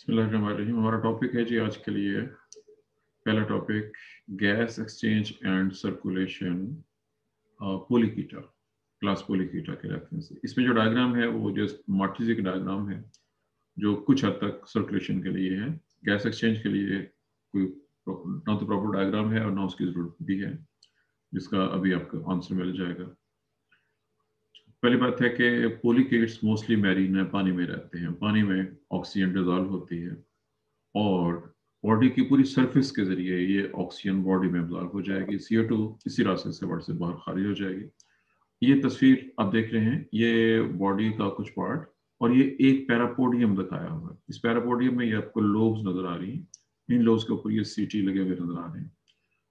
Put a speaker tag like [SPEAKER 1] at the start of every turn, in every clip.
[SPEAKER 1] हमारा टॉपिक है जी आज के लिए पहला topic gas exchange and circulation polychaeta class polychaeta के रेफरेंस इसमें जो डायग्राम है वो जो मार्टिजिक डायग्राम है जो कुछ हद तक सर्कुलेशन के लिए है गैस एक्सचेंज के लिए कोई ना तो प्रॉपर डायग्राम है और ना उसकी ज़रूरत भी है जिसका अभी आपको आंसर मिल जाएगा पहली बात है कि पोलिकेट्स मोस्टली मैरीन पानी में रहते हैं। पानी में ऑक्सीजन डिजॉल्व होती है और बॉडी की पूरी सरफेस के ज़रिए ये ऑक्सीजन बॉडी में अब्जॉर्व हो जाएगी। सीओ टू इसी रास्ते से बॉडी से बाहर खारिज हो जाएगी। ये तस्वीर आप देख रहे हैं, ये बॉडी का कुछ पार्ट और ये एक पैरापोडियम दिखाया हुआ है। इस पैरापोडियम में ये आपको लोब्स नज़र आ रही हैं। इन लोब्स के ऊपर ये सीटी लगे हुए नज़र आ रहे हैं।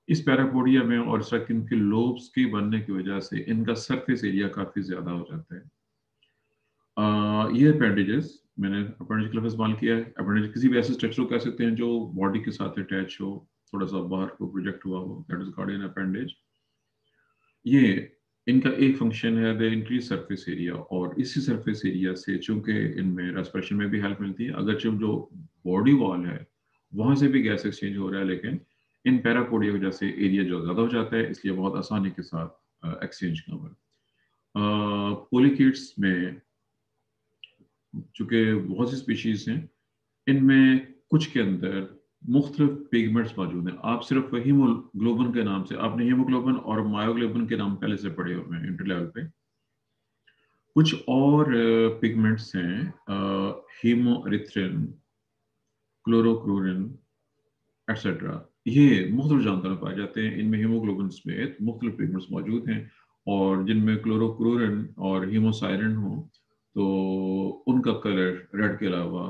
[SPEAKER 1] इस पैरापोडिया में और इस इनके लोब्स के बनने की वजह से इनका सरफेस एरिया काफ़ी ज़्यादा हो जाता है। ये अपेंडेजेस मैंने अपेंडेज का इस्तेमाल किया है। अपेंडेज किसी भी ऐसे स्ट्रक्चर को कह सकते हैं जो बॉडी के साथ अटैच हो, थोड़ा सा बाहर को प्रोजेक्ट हुआ हो that is called an appendage ये इनका एक फ़ंक्शन है द इंक्रीज सरफेस एरिया और इसी सरफेस एरिया से चूँकि इनमें रेस्पिरेशन में भी हेल्प मिलती है अगर जो बॉडी वॉल है, वहाँ से भी गैस एक्सचेंज हो रहा है, लेकिन इन पैरापोडिया की वजह से एरिया जो ज़्यादा हो जाता है, इसलिए बहुत आसानी के साथ एक्सचेंज का पोलिकीट्स में चूँकि बहुत सी स्पीशीज़ हैं, इनमें कुछ के अंदर मुख्तलिफ़ पिगमेंट्स मौजूद हैं। आप सिर्फ़ हीमोग्लोबन के नाम से, आपने हीमोग्लोबन और मायोग्लोबन के नाम पहले से पढ़े हुए हैं इंटर लेवल पे। कुछ और पिगमेंट्स हैं हीमोरिथ्रिन क्लोरोक्लोरिन एट्सेट्रा ये मुख्तलिफ़ जानदार पाए जाते हैं। इनमें हीमोग्लोबिन समेत मुख्तलिफ़ पिगमेंट्स मौजूद हैं और जिनमें क्लोरोक्लोरिन और हीमोसाइरन हो तो उनका कलर रेड के अलावा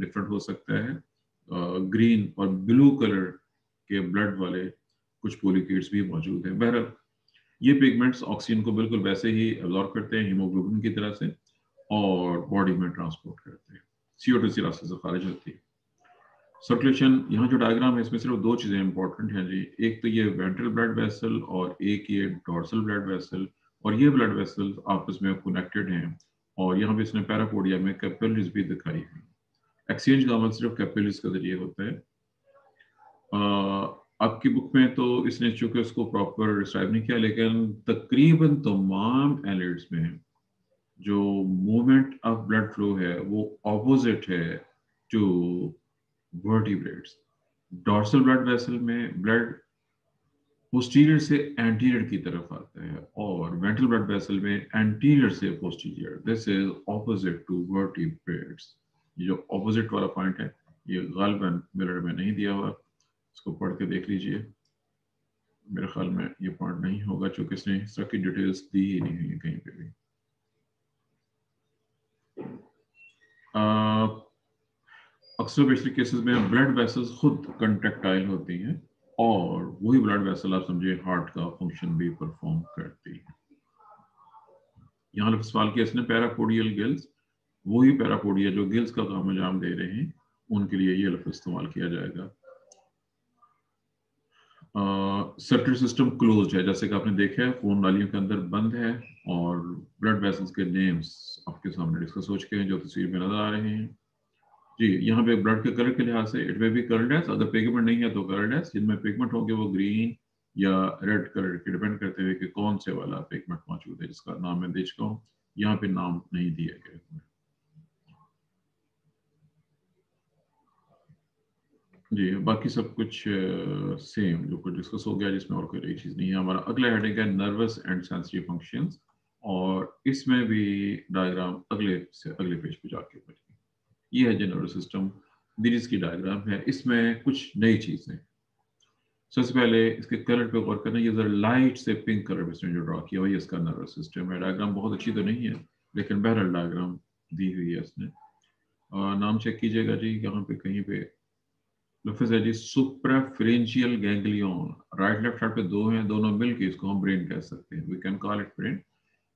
[SPEAKER 1] डिफरेंट हो सकता है। ग्रीन और ब्लू कलर के ब्लड वाले कुछ पोलिकेट्स भी मौजूद हैं। बहरहाल, ये पिगमेंट्स ऑक्सीजन को बिल्कुल वैसे ही एब्जॉर्ब करते हैं हीमोग्लोबिन की तरह से और बॉडी में ट्रांसपोर्ट करते हैं। सी ओ टू से खारिज होती है। सर्कुलेशन यहाँ जो डायग्राम है, इसमें सिर्फ़ दो चीज़ें इंपॉर्टेंट हैं जी। एक तो ये वेंट्रल ब्लड वेसल और एक ये डॉर्सल ब्लड वेसल और ये ब्लड वेसल आपस में कनेक्टेड हैं। और यहाँ पे इसने पैरापोडिया में कैपिलरीज भी दिखाई है। एक्सचेंज का अमल सिर्फ़ कैपिलरीज के ज़रिए होता है। आपकी बुक में तो इसने चूँकि उसको प्रॉपर डिस्क्राइब नहीं किया, लेकिन तकरीबन तमाम एलिड्स में जो मूवमेंट ऑफ़ ब्लड फ्लो है, वो ऑपोजिट है to vertebrates dorsal blood vessel में ब्लड पोस्टीरियर से एंटीरियर की तरफ़ आता है और वेंट्रल ब्लड वेसल में एंटीरियर से posterior this is opposite to vertebrates ये जो ऑपोजिट वाला पॉइंट है ये गालबन मिरर में नहीं दिया हुआ। इसको पढ़ के देख लीजिए। मेरे ख्याल में ये पॉइंट नहीं होगा चूँकि इसने इस तरह की डिटेल्स दी ही नहीं हुई कहीं पे भी। आ, अक्सर बेशर केसेस में ब्लड वेसल्स खुद कंट्रेक्टाइल होती हैं और वही ब्लड वेसल आप समझिए हार्ट का फ़ंक्शन भी परफॉर्म करती है। यहाँ सवाल किया इसने पैरापोडियल गिल्स वही पैरापोडिया जो गिल्स का काम अंजाम दे रहे हैं, उनके लिए ये लफ्ज इस्तेमाल किया जाएगा। सर्कुलर सिस्टम क्लोज है, जैसे कि आपने देखा है, खून नालियों के अंदर बंद है और ब्लड वेसल्स के नेम्स आपके सामने डिस्कस हो चुके हैं जो तस्वीर में नज़र आ रहे हैं। जी, यहाँ पे ब्लड के कलर के लिहाज से इट में भी कलर डेस अगर पिगमेंट नहीं है तो कलर डेस जिनमें पिगमेंट होंगे वो ग्रीन या रेड कलर के डिपेंड करते हुए कि कौन से वाला पिगमेंट मौजूद है, जिसका नाम मैं दे चुका हूँ। यहाँ पे नाम नहीं दिया गया जी, बाकी सब कुछ सेम जो कुछ डिस्कस हो गया, जिसमें और कोई नई चीज़ नहीं है। हमारा अगला हेडिंग है नर्वस एंड सेंसिटिव फ़ंक्शंस और इसमें भी डायग्राम अगले से अगले पेज पे जाके बनेगी ये है जनरल सिस्टम दिरीज की डायग्राम है, इसमें कुछ नई चीज़ें। सबसे पहले इसके कलर पे गौर करना, ये जरा लाइट से पिंक कलर में जो ड्रॉ किया वही इसका नर्वस सिस्टम है। डायग्राम बहुत अच्छी तो नहीं है, लेकिन बहरहाल डायग्राम दी हुई है इसने। और नाम चेक कीजिएगा जी, यहाँ पे कहीं पे। लफ्ज है जी suprapharyngeal ganglion right left side पे दो हैं, दोनों मिलके इसको हम ब्रेन कह सकते हैं। We can call it brain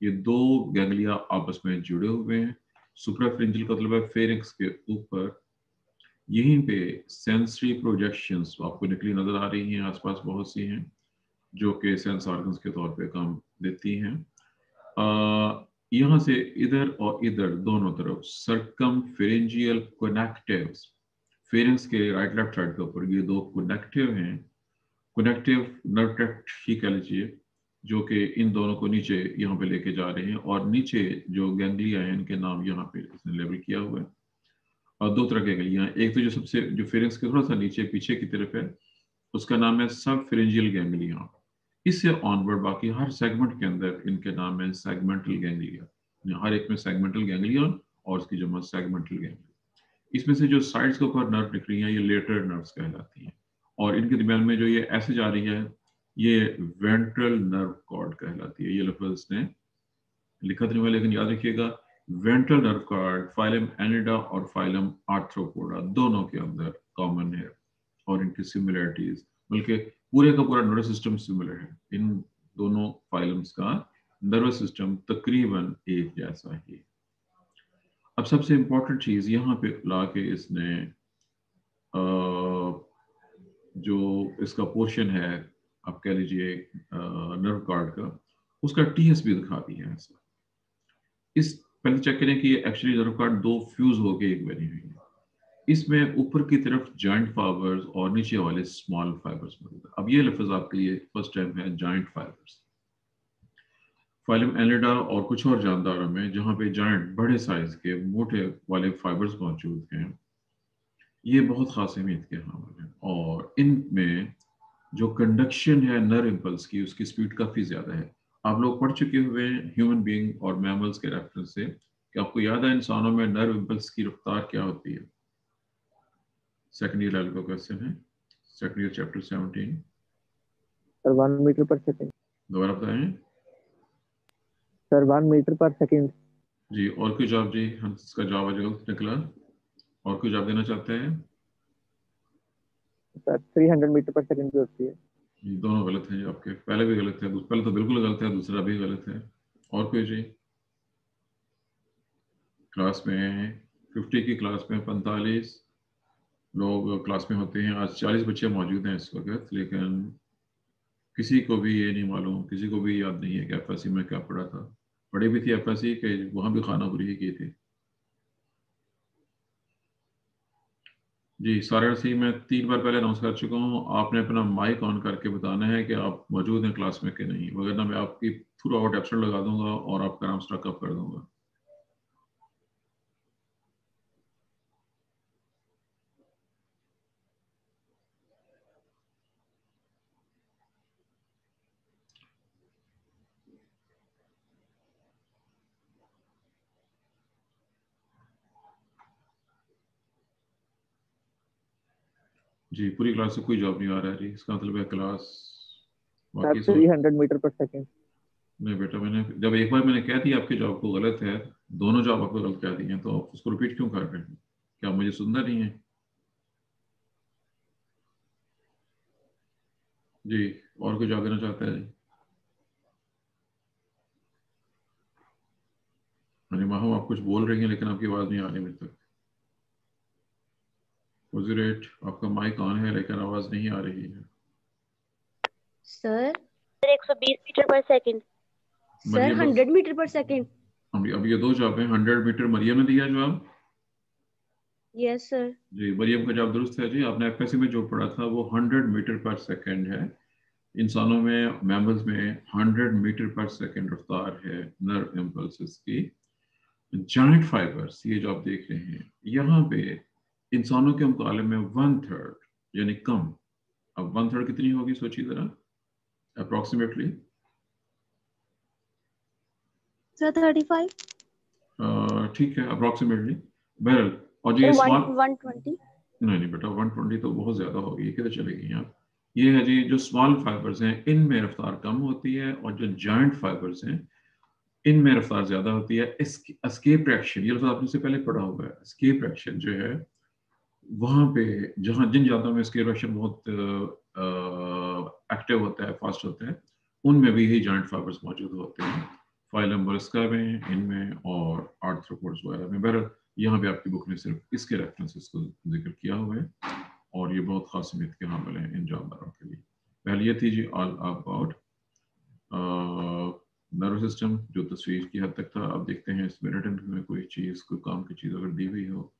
[SPEAKER 1] ये दो गैंग्लिया आपस में जुड़े हुए हैं। सुप्राफ्रेंजियल का मतलब है फेरिक्स के ऊपर, यहीं पे सेंसरी प्रोजेक्शंस आपको निकली नज़र आ रही हैं, आसपास बहुत सी हैं, जो कि सेंस ऑर्गन्स के तौर पे काम देती हैं। यहाँ से इधर और इधर दोनों तरफ़ सरकम फेरेंजियल कोनेक्टिव फेरेंस के राइट लेफ़्ट साइड के ऊपर, ये दो कनेक्टिव हैं। कोनेक्टिव नर्व ट्रैक्ट ही कह लीजिए जो कि इन दोनों को नीचे यहाँ पे लेके जा रहे हैं और नीचे जो गैंगलिया है, इनके नाम यहाँ पे इसने लेबल किया हुआ है। और दो तरह के गैंगलिया एक तो जो सबसे, जो फेरेंस के थोड़ा सा नीचे, पीछे की तरफ़ है, उसका नाम है सब फेरेंजियल गैंगलिया इससे ऑनवर्ड बाकी हर सेगमेंट के अंदर इनके नाम है सेगमेंटल गैंगलिया हर एक में सेगमेंटल गैंगलिया और उसकी जमा सेगमेंटल गैंगलिया इसमें से जो साइड्स के ऊपर नर्व निकली हैं, ये लेटर नर्व्स कहलाती हैं। और इनके दरमियान में जो ये ऐसे जा रही है ये वेंट्रल नर्व कॉर्ड कहलाती है। ये लफ्ज इसने लिखा तो नहीं हुआ लेकिन याद रखिएगा ventral nerve cord phylum annelida और फाइलम आर्थ्रोपोडा दोनों के अंदर कॉमन है और इनकी सिमिलरिटीज बल्कि पूरे का पूरा नर्वस सिस्टम सिमिलर है। इन दोनों फाइलम्स का नर्वस सिस्टम तकरीबन एक जैसा ही अब सबसे इंपॉर्टेंट चीज़ यहाँ पे ला के इसने आ, जो इसका पोर्शन है आप कह लीजिए नर्व कार्ड का, उसका टीएस भी दिखा दिया है ऐसा इस, पहले चेक करें कि एक्चुअली नर्व कार्ड दो फ्यूज हो गए एक बनी हुई है। इसमें ऊपर की तरफ़ जॉइंट फाइबर्स और नीचे वाले स्मॉल फाइबर्स मौजूद है। अब ये लफ्ज आपके लिए फ़र्स्ट टाइम है जॉइंट फाइबर्स फाइलम एलिडा और कुछ और जानदारों में, जहाँ पे जॉइंट बड़े साइज़ के, मोटे वाले फाइबर्स मौजूद हैं। ये बहुत खास अहमियत के हामिल हैं और इनमें जो कंडक्शन है नर इम्पल्स की उसकी स्पीड काफ़ी ज़्यादा है। आप लोग पढ़ चुके हुए ह्यूमन बीइंग और मैमल्स के रेफरेंस से कि आपको याद है इंसानों में नर्व इम्पल्स की रफ्तार क्या होती है? सेकंड ईयर लेवल का क्वेश्चन है। Second year chapter 17
[SPEAKER 2] sir 1 meter per second
[SPEAKER 1] दोबारा बताएँ।
[SPEAKER 2] सर 1 मीटर पर सेकंड
[SPEAKER 1] जी और कोई जवाब? जी हम इसका जवाब गलत निकला। और कोई जवाब देना चाहते हैं?
[SPEAKER 2] सर 300 मीटर पर सेकंड भी होती है।
[SPEAKER 1] ये दोनों गलत हैं आपके पहले भी गलत है, पहले तो बिल्कुल गलत है, दूसरा भी गलत है। और कोई जी? क्लास में फिफ्टी की क्लास में पैंतालीस लोग क्लास में होते हैं, आज चालीस बच्चे मौजूद हैं इस वक्त, लेकिन किसी को भी ये नहीं मालूम, किसी को भी याद नहीं है कि एफ़ में क्या पढ़ा था। पढ़ी भी थी एफ़ के वहाँ भी खाना बुरी की थी। जी, सारे सी मैं तीन बार पहले अनाउंस कर चुका हूँ। आपने अपना माइक ऑन करके बताना है कि आप मौजूद हैं क्लास में कि नहीं वगैरह मैं आपकी थ्रू आउट एब्सेंट लगा दूँगा और आपका नाम स्ट्रकअप कर दूँगा। जी पूरी क्लास से कोई जॉब नहीं आ रहा है जी। इसका मतलब है क्लास
[SPEAKER 2] बाकी three hundred meter per second
[SPEAKER 1] नहीं बेटा मैंने जब एक बार मैंने कह दिया आपके जॉब को गलत है दोनों जॉब आपको गलत कह दी हैं तो आप उसको रिपीट क्यों कर रहे हैं? क्या मुझे सुनना नहीं है? जी और कोई जॉब देना चाहता है जी? माहम आप कुछ बोल रही हैं लेकिन आपकी आवाज़ नहीं आ रही अभी तक। रेट आपका माइक ऑन है लेकिन आवाज़ नहीं आ रही है।
[SPEAKER 3] Sir 120 meter per second sir 100 meter per second
[SPEAKER 1] अभी अब ये दो जवाब हैं 100 मीटर। मरियम ने दिया जवाब?
[SPEAKER 3] यस सर
[SPEAKER 1] जी मरियम का जवाब दुरुस्त है जी। आपने एफएससी में जो पढ़ा था वो 100 मीटर पर सेकंड है। इंसानों में मैमल्स में 100 मीटर पर सेकंड रफ्तार है नर्व इम्पल्सेस की। जॉइंट फाइबर्स ये जो आप देख रहे हैं यहाँ पे इंसानों के मुकाबले में वन थर्ड यानी कम। अब वन थर्ड कितनी होगी सोचिए जरा। अप्रोक्सीमेटली ठीक है अप्रोक्सीमेटली बहरल और जो ये स्मॉल नहीं नहीं बेटा 120 तो बहुत ज़्यादा होगी ये किधर चलेगी आप ये है जी जो स्मॉल फाइबर्स हैं इनमें रफ्तार कम होती है और जो जॉइंट फाइबर्स हैं इनमें रफ्तार ज़्यादा होती है। इसकी एस्केप रिएक्शन ये आपने से पहले पढ़ा हुआ है। एस्केप रिएक्शन जो है वहाँ पे जहाँ जिन जातों में इसके इरोशन बहुत एक्टिव होता है फास्ट होता है, उनमें भी यही जॉइंट फाइबर्स मौजूद होते हैं। फाइलम बरस्का में, इनमें और आर्थ्रोपोड्स वगैरह में। बहर यहाँ पे आपकी बुक ने सिर्फ़ इसके रेफरेंसेस को ज़िक्र किया हुआ है और ये बहुत खास उम्मीद के हामिल हैं इन जानवरों के लिए। पहले ये थी जी ऑल अबाउट नर्व सिस्टम जो तस्वीर की हद तक था अब देखते हैं इसमें रिटर्न में कोई चीज़, कोई काम की चीज़ अगर दी हुई हो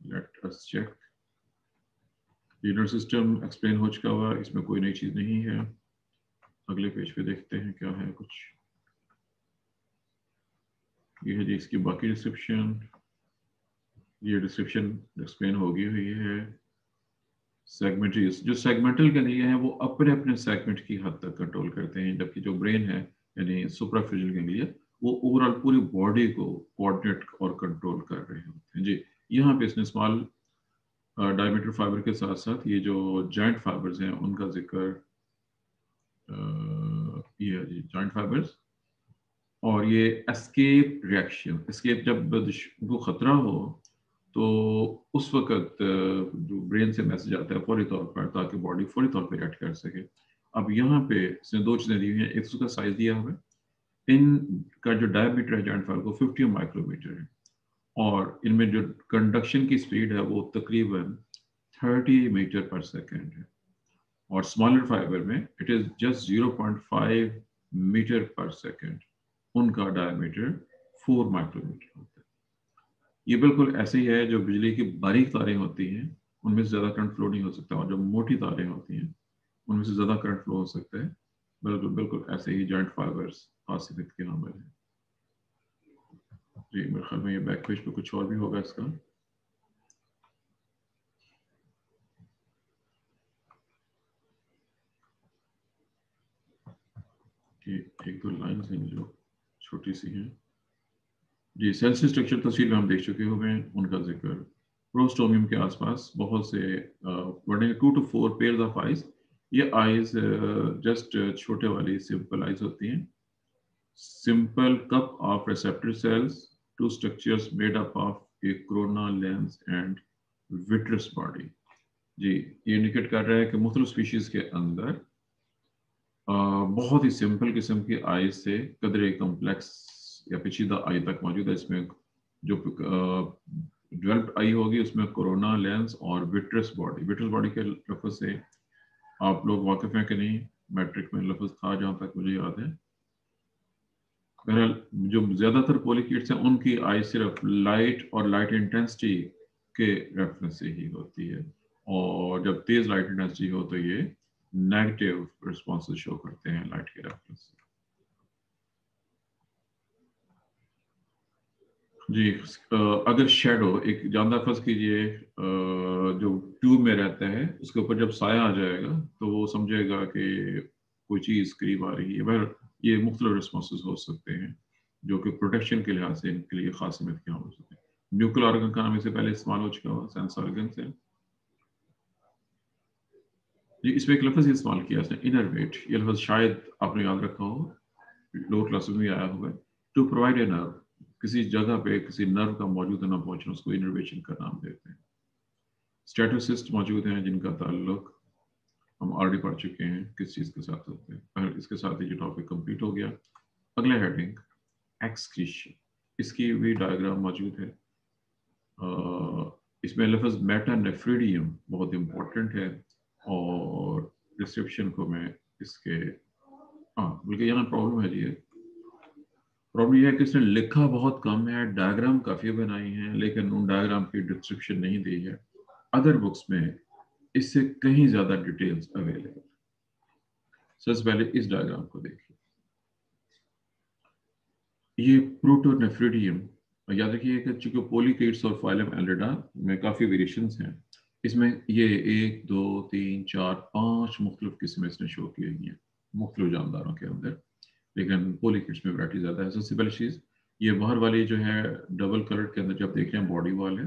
[SPEAKER 1] let us check leader system explain हो चुका हुआ, इसमें कोई नई चीज़ नहीं है। अगले पेज पे देखते हैं क्या है कुछ। ये है जी इसकी बाकी डिस्क्रिप्शन ये डिस्क्रिप्शन एक्सप्लेन होगी हुई है। सेगमेंटरीज जो सेगमेंटल के लिए हैं, वो अपने अपने सेगमेंट की हद तक कंट्रोल करते हैं, जबकि जो ब्रेन है, यानी सुपराफिजियल गैंग्लिया वो ओवरऑल पूरी बॉडी को कोऑर्डिनेट और कंट्रोल कर रहे होते हैं। जी, यहाँ पे इसने स्मॉल डायमीटर फाइबर के साथ साथ ये जो जॉइंट फाइबर्स हैं, उनका ज़िक्र ये जी जॉइंट फाइबर्स और ये एस्केप रिएक्शन एस्केप जब को खतरा हो तो उस वक्त जो ब्रेन से मैसेज आता है फौरी तौर पर, ताकि बॉडी फौरी तौर पर रिएक्ट कर सके। अब यहाँ पे इसने दो चीज़ें दी हुई हैं, एक उसका साइज़ दिया हुआ है। इन का जो डायमीटर है जॉइंट फाइबर को 50 माइक्रोमीटर है। और इनमें जो कंडक्शन की स्पीड है, वो तकरीबन 30 मीटर पर सेकेंड है। और स्मॉलर फाइबर में it is just 0.5 meter per second उनका डायमीटर 4 माइक्रोमीटर होता है। ये बिल्कुल ऐसे ही है जो बिजली की बारीक तारें होती हैं, उनमें से ज़्यादा करंट फ्लो नहीं हो सकता और जो मोटी तारें होती हैं, उनमें से ज़्यादा करंट फ्लो हो सकता है। बिल्कुल बिल्कुल ऐसे ही जॉइंट फाइबर्स खासियत के हामिल है जी, मेरे ख्याल में ये बैक पेज पे कुछ और भी होगा इसका। कि एक दो लाइन हैं जो छोटी सी हैं। जी सेल स्ट्रक्चर तस्वीर में हम देख चुके हुए हैं उनका ज़िक्र। प्रोस्टोमियम के आसपास बहुत से wording two to four pair of eyes ये आइज़ जस्ट छोटे वाली सिंपल आइज़ होती हैं। Simple cup of receptor cells to structures made up of a cornea lens and vitreous body जी ये इंडिकेट कर रहा है कि मुख्तलिफ़ स्पीशीज के अंदर uh, बहुत ही सिंपल किस्म की आई से कदरे कम्प्लेक्स या पेचीदा आई तक मौजूद है। इसमें जो डेवलप्ड आई होगी उसमें कोरोना लेंस और विट्रस बॉडी विट्रस बॉडी के लफ्ज से आप लोग वाकिफ हैं कि नहीं? मैट्रिक में लफ्ज था जहाँ तक मुझे याद है। बहरहाल जो ज़्यादातर पोलिकिट्स हैं, उनकी आई सिर्फ़ लाइट और लाइट इंटेंसिटी के रेफरेंस से ही होती है। और जब तेज़ लाइट इंटेंसिटी हो तो ये नेगेटिव रिस्पॉन्स शो करते हैं लाइट के रेफरेंस से। जी अगर शेडो एक जानदार फ़र्ज़ कीजिए जो ट्यूब में रहता है, उसके ऊपर जब साया आ जाएगा तो वो समझेगा कि कोई चीज़ करीब आ रही है। ये मुख्तलिफ़ रिस्पॉन्स हो सकते हैं, जो कि प्रोटेक्शन के लिहाज से इनके लिए खास अहमियत क्या हो सकते हैं। न्यूक्लियर ऑर्गन का नाम इससे पहले इस्तेमाल हो चुका हुआ सेंस ऑर्गन से। इसमें एक लफ्ज़ इस्तेमाल किया इसने इनर वेट ये लफ्ज़ शायद आपने याद रखा हो लोअर क्लास में भी आया होगा। टू प्रोवाइड ए नर्व किसी जगह पे किसी नर्व का मौजूद ना पहुँचना, उसको इनर्वेशन का नाम देते हैं। स्टेटोसिस्ट मौजूद हैं जिनका ताल्लुक हम ऑलरेडी पढ़ चुके हैं किस चीज़ के साथ होते हैं। इसके साथ ही जो टॉपिक कंप्लीट हो गया, अगला हेडिंग एक्सक्रीशन इसकी भी डायग्राम मौजूद है। इसमें लफ्ज़ मेटानेफ्रीडियम बहुत इम्पोर्टेंट है और डिस्क्रिप्शन को मैं इसके हाँ बल्कि यहाँ प्रॉब्लम है जी प्रॉब्लम यह है कि इसने लिखा बहुत कम है डायग्राम काफ़ी बनाई हैं, लेकिन उन डायग्राम की डिस्क्रिप्शन नहीं दी है। अदर बुक्स में इससे कहीं ज़्यादा डिटेल्स अवेलेबल सबसे पहले इस डायग्राम को देखिए। ये प्रोटोनेफ्रिडियम याद रखिए कि चूँकि पोलिकेट्स और फाइलम एलिडा में काफ़ी वेरिएशंस हैं, इसमें ये एक, दो, तीन, चार, पाँच मुख्तलिफ़ किस्में इसने शो की हुई हैं, मुख्तलिफ़ जानदारों के अंदर। लेकिन पोलिकेट्स में वराइटी ज़्यादा है। सबसे पहली चीज़, ये बाहर वाली जो है डबल कलर के अंदर जब देख रहे हैं बॉडी वाल है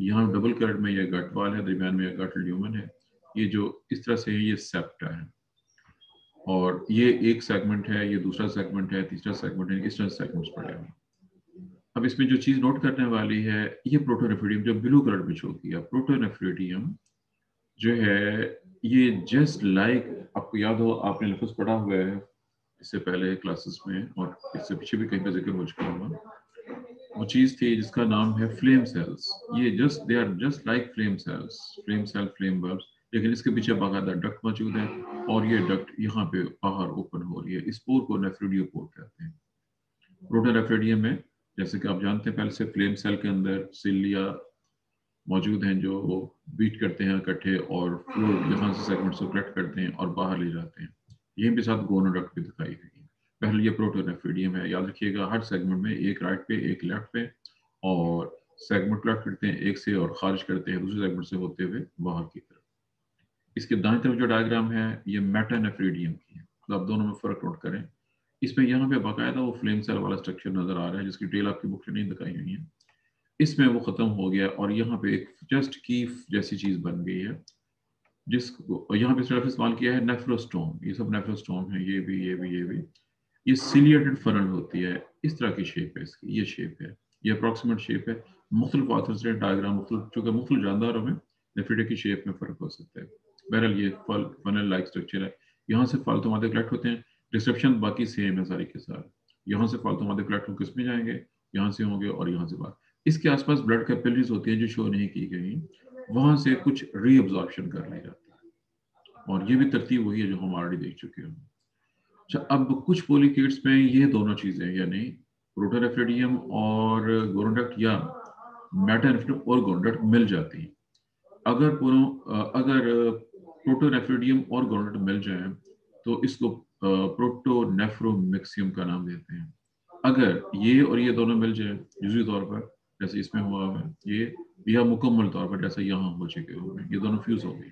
[SPEAKER 1] यहाँ डबल कलर में ये गट वाल है दरमियान में यह गट ल्यूमन है। ये जो इस तरह से है ये सेप्टा है। और ये एक सेगमेंट है ये दूसरा सेगमेंट है तीसरा सेगमेंट है इस तरह सेगमेंट्स पड़े हुए अब इसमें जो चीज़ नोट करने वाली है ये प्रोटोनेफ्रिडियम जो ब्लू कलर में शो किया प्रोटोनेफ्रिडियम जो है ये जस्ट लाइक like, आपको याद हो आपने लफ्ज पढ़ा हुआ है इससे पहले क्लासेस में और इससे पीछे भी कहीं पर ज़िक्र हो चुका होगा। वो चीज़ थी जिसका नाम है फ्लेम सेल्स ये just they are just like flame cells flame cell flame bulbs लेकिन इसके पीछे बाकायदा डक्ट मौजूद है और ये डक्ट यहाँ पे बाहर ओपन हो रही है। इस पोर को नेफ्रिडियो पोर कहते हैं। प्रोटोरेफ्रेडियम में, जैसे कि आप जानते हैं, पहले से फ्लेम सेल के अंदर सिलिया मौजूद हैं जो बीट करते हैं इकट्ठे और फ्लूड यहाँ से सेगमेंट को कलेक्ट करते हैं और बाहर ले जाते हैं। यहीं पे साथ गोनोडक्ट भी दिखाई है पहले ये प्रोटोरेफ्रेडियम है, याद रखिएगा, हर सेगमेंट में एक राइट पे, एक लेफ़्ट पे, और सेगमेंट कलेक्ट करते हैं एक से और खारिज करते हैं दूसरे सेगमेंट से होते हुए बाहर की तरफ़। इसके दाएँ तरफ़ जो डायग्राम है, ये मेटानेफ्रीडियम की है। तो आप दोनों में फ़र्क नोट करें। इसमें यहाँ पे बाकायदा वो फ्लेम सेल वाला स्ट्रक्चर नज़र आ रहा है, जिसकी डिटेल आपकी बुक में नहीं दिखाई हुई है। इसमें वो खत्म हो गया और यहाँ पे एक जस्ट कीफ जैसी चीज़ बन गई है, जिसको यहाँ पे सिर्फ़ इस्तेमाल किया है नेफ्रोस्टोम ये सब नेफ्रोस्टोम है, ये भी ये भी ये भी। ये सिलिएटेड फनल होती है, इस तरह की शेप है इसकी, ये शेप है, ये अप्रॉक्सीमेट शेप है। मुख्तलिफ़ ऑथर से डायग्राम मुख्तलिफ़, चूँकि मुख्तलिफ़ जानदारों में नेफ्रिडे की शेप में फ़र्क हो सकता है। बहरहाल ये फल फनल लाइक स्ट्रक्चर है। यहाँ से फालतू मादे कलेक्ट होते हैं डिस्क्रिप्शन बाकी सेम है सारी के साथ यहाँ से फालतू मादे कलेक्ट होकर किसमें जाएँगे? यहाँ से होंगे और यहाँ से बाहर। इसके आसपास ब्लड कैपिलरीज होती है जो शो नहीं की गई, वहाँ से कुछ रीअब्जॉर्प्शन कर ली जाती है। और ये भी तरतीब वही है जो हम ऑलरेडी देख चुके हैं। अच्छा अब कुछ पोलिकेट्स में ये दोनों चीज़ें यानी प्रोटोरेफ्रेडियम और गोरोडक्ट या मेटानेफ्रिडियम और गोरोडक्ट मिल जाती हैं। अगर अगर प्रोटोनेफ्रिडियम और गोरोडक्ट मिल जाए तो इसको प्रोटोनेफ्रोमिक्सियम का नाम देते हैं। अगर ये और ये दोनों मिल जाए यूजली तौर पर, जैसे इसमें हुआ है, ये, या मुकम्मल तौर पर, जैसे यहाँ हो चुके हुए ये दोनों फ्यूज हो गई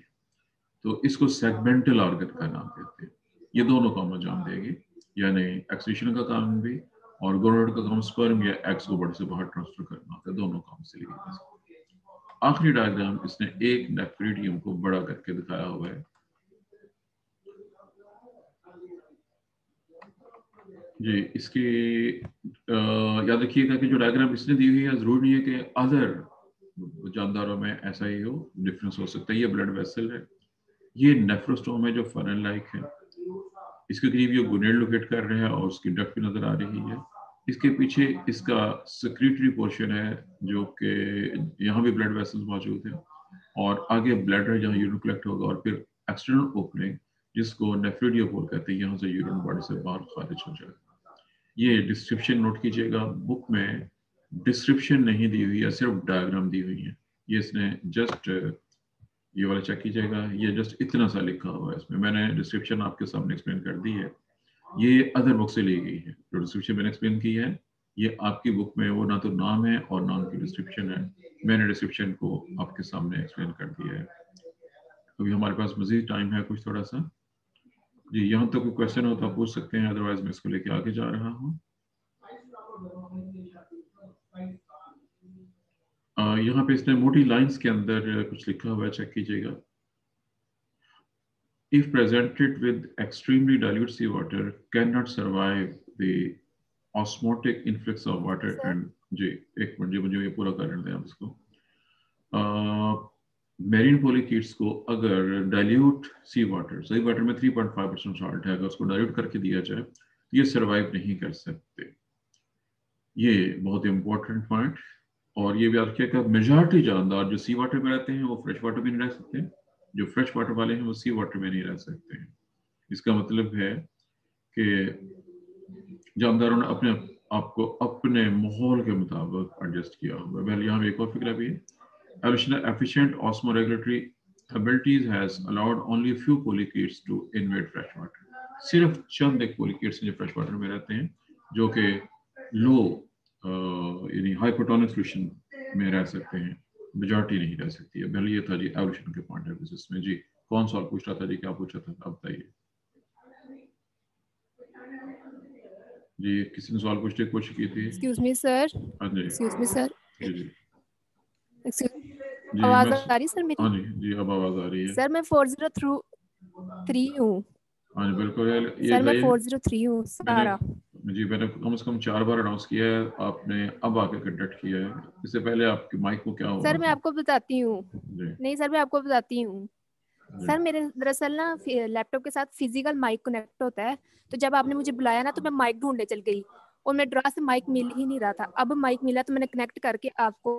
[SPEAKER 1] तो इसको सेगमेंटल ऑर्गन का नाम देते हैं। ये दोनों काम अंजाम देगी। यानी एक्सक्रीशन का काम भी और गोनोड का काम स्पर्म या एक्स को बड़े से बाहर ट्रांसफ़र करना होता है दोनों काम से लिए आखिरी डायग्राम इसने एक नेफ्रीडियम को बड़ा करके दिखाया हुआ है। जी, इसकी याद रखिएगा कि जो डायग्राम इसने दी हुई है, ज़रूर नहीं है कि अदर जानदारों में ऐसा ही हो डिफरेंस हो सकता है। ये ब्लड वेसल है। ये नेफ्रोस्टोम है जो फनल लाइक है इसके करीब ये गुनेड लोकेट कर रहे हैं और उसकी डक भी नज़र आ रही है। इसके पीछे इसका सिक्रेटरी पोर्शन है, जो कि यहाँ भी ब्लड वेसल्स मौजूद हैं और आगे ब्लड है जहाँ यूरिन कलेक्ट होगा और फिर एक्सटर्नल ओपनिंग जिसको नेफ्रिडियोपोल कहते हैं, यहाँ से यूरिन बॉडी से बाहर खारिज हो जाएगा ये डिस्क्रिप्शन नोट कीजिएगा। बुक में डिस्क्रिप्शन नहीं दी हुई है, सिर्फ़ डायग्राम दी हुई है। ये इसने जस्ट ये वाला चेक कीजिएगा। ये जस्ट इतना सा लिखा हुआ है इसमें। मैंने डिस्क्रिप्शन आपके सामने एक्सप्लेन कर दी है। ये अदर बुक से ली गई है। जो डिस्क्रिप्शन मैंने एक्सप्लेन की है, ये आपकी बुक में वो ना तो नाम है और ना उनकी डिस्क्रिप्शन है। मैंने डिस्क्रिप्शन को आपके सामने एक्सप्लेन कर दिया है। अभी हमारे पास मजीद टाइम है कुछ थोड़ा सा। जी, यहाँ तक तो कोई क्वेश्चन हो तो आप पूछ सकते हैं अदरवाइज़ मैं इसको लेके आगे जा रहा हूँ। यहाँ पे इसने मोटी लाइंस के अंदर कुछ लिखा हुआ है चेक कीजिएगा। If presented with extremely dilute seawater cannot survive the osmotic influx of water Sir? and जी एक मिनट जी मुझे ये पूरा कर दें आप इसको। मेरीन पोलिकीट्स को अगर dilute sea water sea water में 3.5 परसेंट सॉल्ट है अगर उसको डाइल्यूट करके दिया जाए तो ये सर्वाइव नहीं कर सकते। ये बहुत इंपॉर्टेंट पॉइंट और ये भी याद रखिएगा मेजॉरिटी जानदार जो सी वाटर में रहते हैं, वो फ्रेश वाटर में नहीं रह सकते। जो फ्रेश वाटर वाले हैं, वो सी वाटर में नहीं रह सकते हैं। इसका मतलब है कि जानदारों ने अपने आपको अपने माहौल के मुताबिक एडजस्ट किया हुआ है। यहाँ एक और फ़िक्र भी। है efficient osmoregulatory abilities has allowed only a few polychaetes to invade fresh water. सिर्फ़ चंद एक पोलिकेट्स जो फ्रेश वाटर में रहते हैं, जो कि लो यानी हाइपोटोनिक सोल्यूशन में रह सकते हैं। मेजॉरिटी नहीं रह सकती है। पहले ये था जी एवोल्यूशन के पॉइंट ऑफ़ व्यू में। जी कौन सवाल पूछ रहा था जी? क्या पूछा था? आप बताइए। जी किसी ने सवाल पूछने की कोशिश की थी?
[SPEAKER 4] एक्सक्यूज मी सर
[SPEAKER 1] हाँ जी।
[SPEAKER 4] एक्सक्यूज मी सर
[SPEAKER 1] जी जी।
[SPEAKER 4] एक्सक्यूज आवाज़ आ रही सर मेरी?
[SPEAKER 1] हाँ जी जी अब आवाज़ आ रही है।
[SPEAKER 4] सर मैं फोर ज़ीरो थ्रू थ्री हूँ।
[SPEAKER 1] हाँ जी बिल्कुल। ये
[SPEAKER 4] सर मैं फोर ज़ीरो थ्री हूँ सारा।
[SPEAKER 1] जी मैंने कम से कम चार बार अनाउंस किया है आपने अब आके कंडक्ट किया है। इससे पहले आपके माइक को क्या हुआ
[SPEAKER 4] सर मैं आपको बताती हूँ। नहीं सर मैं आपको बताती हूँ। सर मेरे दरअसल ना लैपटॉप के साथ फ़िज़िकल माइक कनेक्ट होता है। तो जब आपने मुझे बुलाया ना तो मैं माइक ढूँढने चल गई और मैं ड्रा से माइक मिल ही नहीं रहा था। अब माइक मिला तो मैंने कनेक्ट करके आपको